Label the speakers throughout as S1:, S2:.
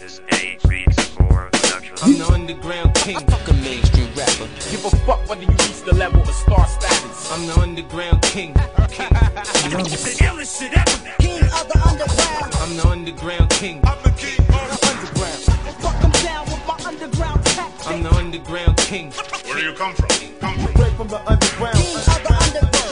S1: This is a Reeks for production.
S2: I'm the underground king.
S3: I Fuck a mainstream rapper.
S2: Give a fuck whether you reach the level of star status. I'm the underground king. king.
S1: The illest shit ever.
S4: King of the underground.
S2: I'm the underground king.
S1: I'm the king of the underground.
S4: Fuck 'em down with my underground tactics.
S2: I'm the underground king.
S1: Where do you come from? Come from.
S4: King of the underground.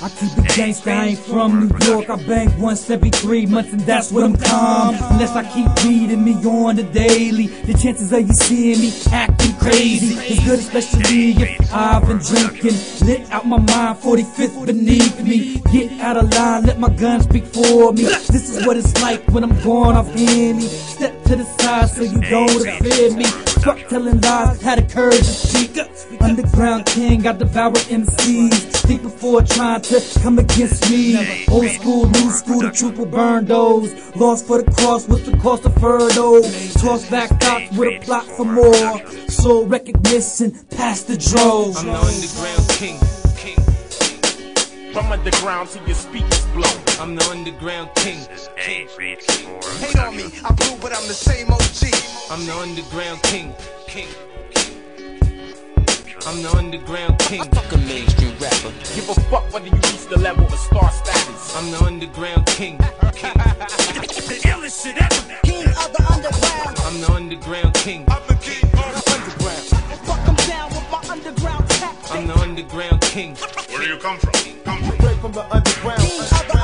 S5: I keep it gangsta, I ain't from New York. I bang once every three months, and that's when I'm calm. Unless I keep beating me on the daily, the chances of you seeing me acting crazy is good, especially if I've been drinking. Lit out my mind, 45th beneath me. Get out of line, let my gun speak for me. This is what it's like when I'm going off Henny. Step to the side so you don't offend me. Fuck telling lies, had the courage to speak. Underground king, I devour MCs. Think before trying to come against me. Old school, new school, the truth will burn those. Lost for the cross, what's the cost of furlough? Toss back thoughts with a plot for more. Soul recognition, past the drove.
S2: I'm the underground king. king. From underground till your speakers blow. I'm the underground king.
S1: This is a Reeks for
S6: Hate on me, I blew, but I'm the same OG.
S2: I'm the underground king. king. I'm the underground king.
S3: I Fuck a mainstream rapper.
S2: Give a fuck whether you reach the level of star status. I'm the underground king. king.
S1: The illest shit ever.
S4: King of the underground.
S2: I'm the underground king.
S1: I'm the king of the underground.
S4: Fuck 'em down with my underground tactics.
S2: I'm the underground king.
S1: Where do you come from? Come from.
S4: King of the underground.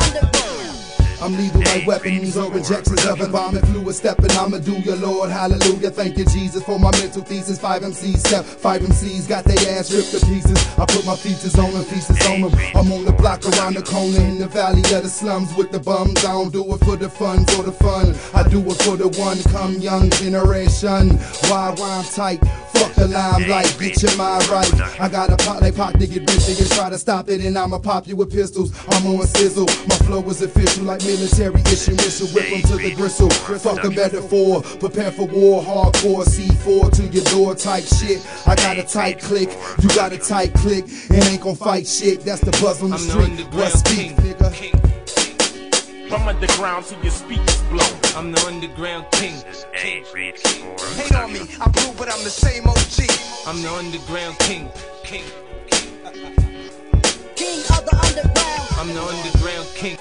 S7: I'm lethal like weapons or rejections of and fluid stepping. I'ma do your Lord, hallelujah. Thank you, Jesus, for my mental thesis. Five MCs step, five MCs got their ass ripped to pieces. I put my features on them, features on them. I'm on the block around the corner in the valley of the slums with the bums. I don't do it for the fun, for the fun. I do it for the one come young generation. Why rhyme tight? Fuck the limelight, get your mind right. I got a pot like pop to get busy and try to stop it, and I'ma pop you with pistols. I'm on sizzle. My flow is official like military issue. Missile whip 'em to the gristle. Fuck a metaphor, prepare for war. Hardcore C4 to your door type shit. I got a tight click, you got a tight click, and ain't gon' fight shit. That's the buzz on the street. West speak, nigga.
S2: King. From underground till your speakers blow. I'm the underground king.
S1: This is a Reeks for
S6: Hate on me, I blew, but I'm the same OG.
S2: I'm the underground king. king.
S4: King of the underground.
S2: I'm the underground king.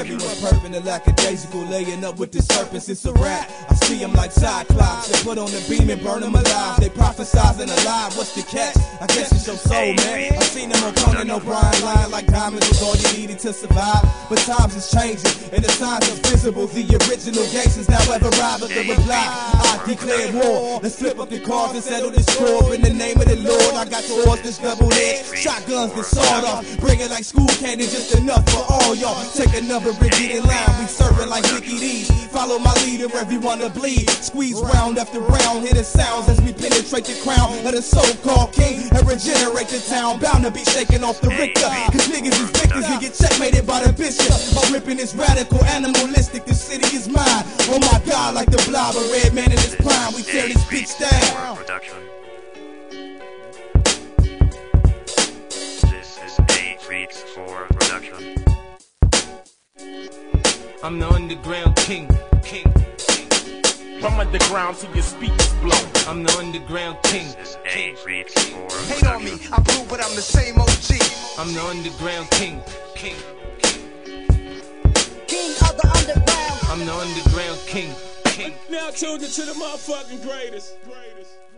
S8: Everyone's
S1: production.
S8: perfect and lackadaisical, laying up with the serpents, it's a rap. I see them like cyclops, they put on the beam and burn them alive. They prophesizing alive, what's the catch? I guess it's your soul, man. I seen them on Conan O'Brien lying like diamonds was all you needed to survive. But times is changing, and the signs are visible. The original gangsters now have arrived at the reply. I declare war, let's flip up the cards and settle this score. In the name of the Lord, I got swords that's double edged, shotguns that sawed off. Bring it like school candy, just enough for Oh, all y'all. Take another and get in line. We serving like Mickey D's. Follow my leader, everyone to bleed. Squeeze round after round, hear the sounds as we penetrate the crown of the so-called king and regenerate the town. Bound to be shaken off the Richter. Cause niggas is victims, we get checkmated by the bishop. My ripping is radical, animalistic, the city is mine. Oh my god, like the blob, a red man in his prime. We tear this bitch down.
S2: I'm the underground king. king. From underground to your speakers blow. I'm the underground king.
S1: This is a Reeks for
S6: Hate on me. I blew, but I'm the same OG.
S2: I'm the underground king. king.
S4: King of the underground.
S2: I'm the underground king. king.
S9: Now tuned into the motherfucking greatest. greatest.